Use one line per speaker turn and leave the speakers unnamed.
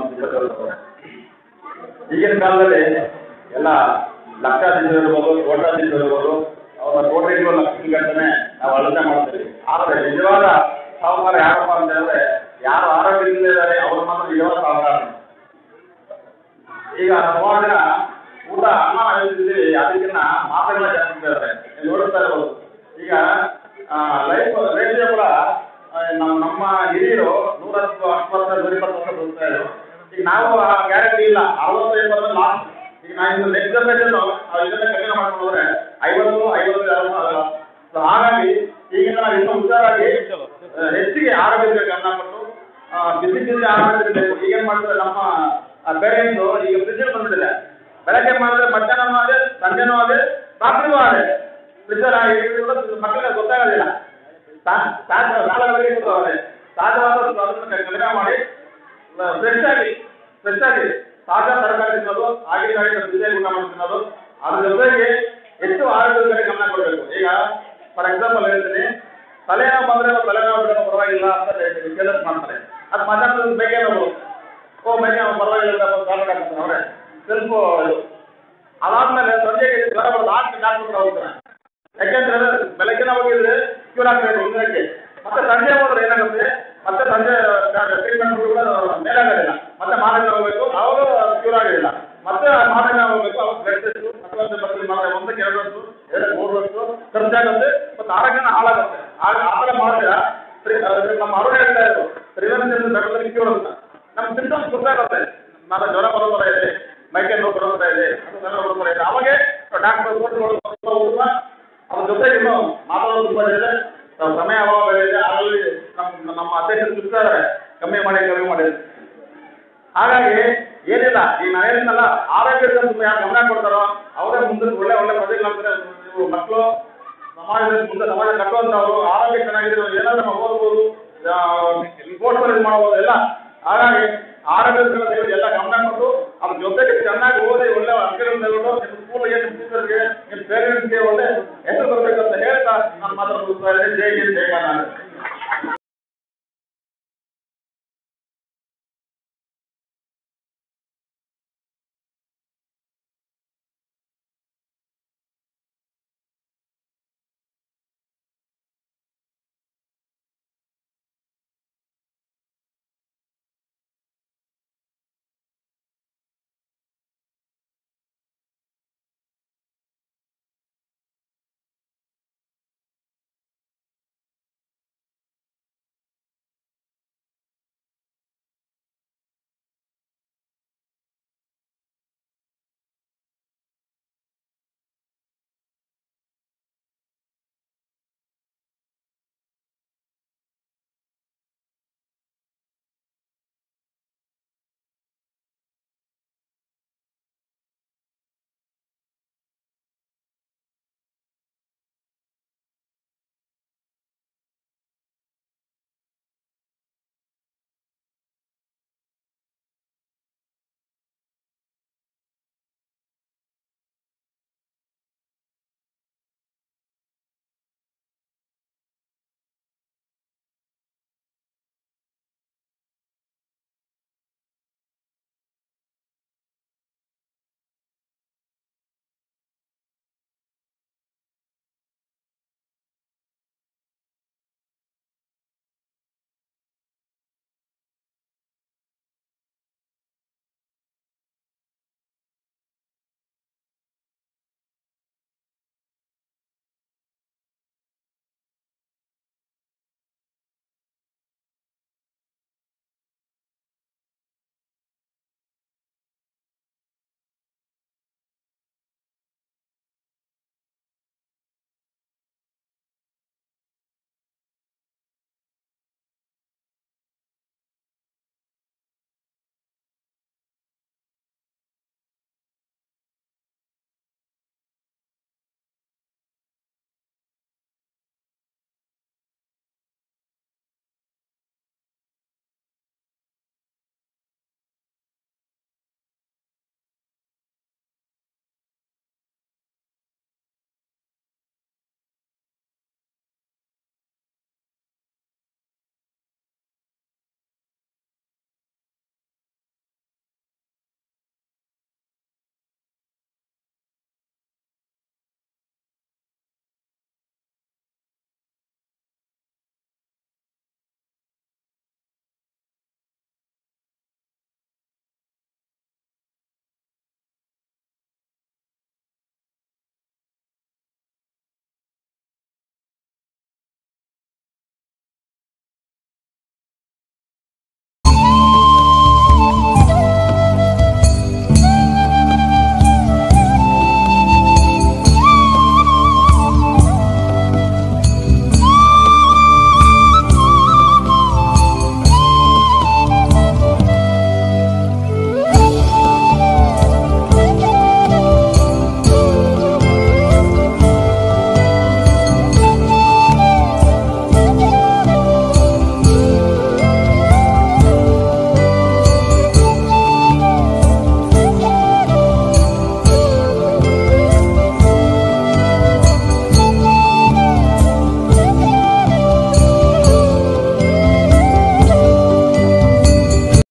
ಮತ್ತು ಸಿಬ್ಬಂದಿ ಇರ್ತಾರೆ. ಈಗಿನ ಕಾಲದಲ್ಲಿ ಎಲ್ಲ ಲಕ್ಷಾಧೀಶರು ಇರ್ಬೋದು ಕೋಟ್ಯಾಧೀಶರು ಇರ್ಬೋದು ಅವರ ಕೋಟೆ ಲಕ್ಷ ಗಂಟನೆ ನಾವು ಅಳತೆ ಮಾಡ್ತೀವಿ ಆದ್ರೆ ನಿಜವಾದ ಸಾಹುಕಾರ ಯಾರಪ್ಪ ಅಂತ ಹೇಳಿದ್ರೆ, ಯಾರು ಆರೋಗ್ಯದಿಂದ ಇದ್ದಾರೆ, ಅವ್ರ ಮಾತ್ರ ನಿಜವಾದ ಸಾಹುಕಾರ. ಈಗ ಸುಮಾರು ಜನ ಊಟ ಅನ್ನ ಹೇಳ್ತಿದ್ದೀವಿ ಅದಕ್ಕಿನ್ನ ಮಾತ್ರೆಗಳ ಜಾಸ್ತಿ ಇದ್ದಾರೆ. ನೋಡುತ್ತಾ ನೋಡ್ತಾ ಇರ್ಬೋದು. ಈಗ ಲೈಫ್ ರೇಡಿಯೋ ಕೂಡ ನಮ್ಮ ಹಿರಿಯರು ನೂರ ಹತ್ತು ಹತ್ತು ವರ್ಷ ನೂರ ಇಪ್ಪತ್ತು ವರ್ಷ ಬದುಕ್ತಾ ಇದ್ರು. ಈಗ ನಾವು ಆ ಗ್ಯಾರಂಟಿ ಇಲ್ಲ. ಅರವತ್ತು ಎಪ್ಪತ್ತು ಲಾಸ್ಟ್ ಈಗ ನಾವು ಇನ್ನು ನೆಕ್ಸ್ಟ್ ಜನರೇಷನ್ ಇದನ್ನ ಕಡಿಮೆ ಮಾಡ್ಕೊಂಡ್ರೆ ಐವತ್ತು ಐವತ್ತು, ಅರವತ್ತು ಆಗಲ್ಲ. ಸೊ ಹಾಗಾಗಿ ಈಗಿನ ನಾವು ಇನ್ನೂ ಹುಷಾರಾಗಿ ಹೆಚ್ಚಿಗೆ ಆರೋಗ್ಯ ಗಮನ ಪಟ್ಟು ಬಿಸಿ ಬಿಸಿ ಆರೋಗ್ಯ ಬೇಕು ಈಗೇನ್ ಮಾಡ್ತಾರೆ ನಮ್ಮ ಪೇರೆಂಟ್ಸ್ ಈಗ ಫ್ರಿಜ್ ಬಂದ್ಬಿಟ್ಟಿದೆ ಬೆಳಗ್ಗೆ ಮಾಡಿದ್ರೆ ಮಧ್ಯಾಹ್ನ ಅದೇ, ಸಂಜೆನೂ ಅದೇ, ರಾತ್ರಿನೂ ಅದೇ. ಫ್ರಿಜ್ ಮಕ್ಕಳಿಗೆ ಗೊತ್ತಾಗೋದಿಲ್ಲ. ಕಡಿಮೆ ಮಾಡಿ. ಫ್ರೆಶ್ ಆಗಿ ಫ್ರೆಶ್ ಆಗಿ ತಾಜಾ ತರಕಾರಿ ತಿನ್ನೋದು ಆಗಿನ ಆಗಿನ ಬಿಸಿಯಾಗಿ ತಿನ್ನೋದು ಜೊತೆಗೆ ಹೆಚ್ಚು ಆರೋಗ್ಯದ ಗಮನ ಕೊಡಬೇಕು. ಈಗ ಫಾರ್ ಎಕ್ಸಾಂಪಲ್ ಹೇಳ್ತೀನಿ, ತಲೆನೋವು ಬಂದ್ರೆ ನಾವು ತಲೆನೋವು ಬಿಡೋ ಪರವಾಗಿಲ್ಲ ಅಂತ ಕೇಳಕ್ ಮಾಡ್ತಾರೆ. ಅದು ಮಧ್ಯಾಹ್ನದ ಬೇಗ ನೋವು. ಓ ಅವ್ನು ಪರವಾಗಿಲ್ಲ ಹಾಕ್ತಾರೆ ಅವರೇ. ಸ್ವಲ್ಪ ಅದಾದ್ಮೇಲೆ ಸಂಜೆಗೆ ಜ್ವರ ಬರೋದು ಆಟ ಡಾಕ್ಟರ್ ಹೋಗ್ತಾನೆ ಯಾಕೆಂದ್ರೆ ಬೆಳಗ್ಗಿನ ಹೋಗಿದ್ರೆ ಕ್ಯೂರ್ ಆಗ್ಬೇಕು ಒಂದಕ್ಕೆ ಮತ್ತೆ ಸಂಜೆ ಹೋದ್ರೆ ಏನಾಗುತ್ತೆ? ಮತ್ತೆ ಸಂಜೆ ಟ್ರೀಟ್ಮೆಂಟ್ ಮೇಲಾಗೋದಿಲ್ಲ. ಮತ್ತೆ ಮಾರನೇ ಹೋಗ್ಬೇಕು ಅವರು ಕ್ಯೂರ್ ಆಗಲಿಲ್ಲ ಮತ್ತೆ ಮಾರನೇ ಹೋಗ್ಬೇಕು ಅವ್ರು ಬ್ಲಡ್ ಟೆಸ್ಟ್ ಮತ್ತೊಂದು ಮತ್ತೆ ಮಾತ್ರ ಒಂದಕ್ಕೆ ಎರಡು ವರ್ಷ ಎರಡು, ಮೂರು ವರ್ಷ ಖರ್ಚಾಗುತ್ತೆ ಮತ್ತೆ ಆರೋಗ್ಯನ ಹಾಳಾಗುತ್ತೆ. ಆಗ ಆ ಥರ ಮಾಡಿದ್ರೆ ನಮ್ಮ ಅರುಣ ಹೇಳ್ತಾ ಇದ್ರು ಪ್ರಿವೆನ್ಷನ್ ಬೆಟರ್ ಕ್ಯೂರ್ ಅಂತ. ನಮ್ಮ ಸಿಂಟಮ್ಸ್ ಗೊತ್ತಾಗುತ್ತೆ. ನಾನು ಜ್ವರ ಬರೋ ಥರ ಇದೆ, ಮೈಕೆ ನೋವು ಬರೋ ಥರ ಇದೆ, ಅದು ಜ್ವರ ಬರೋ ಥರ ಇದೆ. ಅವಾಗೆ ಡಾಕ್ಟರ್ ಅದ್ರ ಜೊತೆಗೆ ಇನ್ನು ಮಾತಾಡೋದು ತುಂಬ ಇದೆ ಸಮಯ ಅಭಾವ ಇದೆ ಆಗಲಿ ನಮ್ಮ ನಮ್ಮ ಅಧ್ಯಕ್ಷರು ಸಿಗ್ತಾರೆ ಕಮ್ಮಿ ಮಾಡಿ ಕಮ್ಮಿ ಮಾಡಿ ಹಾಗಾಗಿ ಏನಿಲ್ಲ, ಈ ನಾನು ಆರೋಗ್ಯದ ತುಂಬ ಯಾರು ಗಮನ ಕೊಡ್ತಾರೋ, ಅವರೇ ಮುಂದೆ ಒಳ್ಳೆ ಒಳ್ಳೆ ಪ್ರಜೆಗಳಾಗ್ತಾರೆ ನೀವು ಮಕ್ಕಳು, ಸಮಾಜದ ಮುಂದೆ ಸಮಾಜ ಕಟ್ಟುವಂಥವ್ರು, ಆರೋಗ್ಯ ಚೆನ್ನಾಗಿದ್ರೆ ಏನಾದರೂ ಓದ್ಬೋದು ರಿಪೋರ್ಟ್ ಮಾಡ್ಬೋದು, ಎಲ್ಲ. ಹಾಗಾಗಿ ಆರೋಗ್ಯದ ಮೇಲೆ ಎಲ್ಲ ಗಮನ ಕೊಟ್ಟು ಅದ್ರ ಜೊತೆಗೆ ಚೆನ್ನಾಗಿ ಓದಿ ಒಳ್ಳೆ ಅಂಕಗಳನ್ನು ತಗೊಂಡು ನಿಮ್ಮ ಸ್ಕೂಲ್ಗೆ ನಿಮ್ಮ ಟೀಚರ್ಗೆ ನಿಮ್ಮ ಪೇರೆಂಟ್ಸ್ಗೆ ಒಳ್ಳೆ ಹೆಸರು ಬರಬೇಕು ಅಂತ ಹೇಳ್ತಾ ನಾನು ಮಾತ್ರ ಜೈ ಹಿಂದ್, ಜೈ ಕರ್ನಾಟಕ.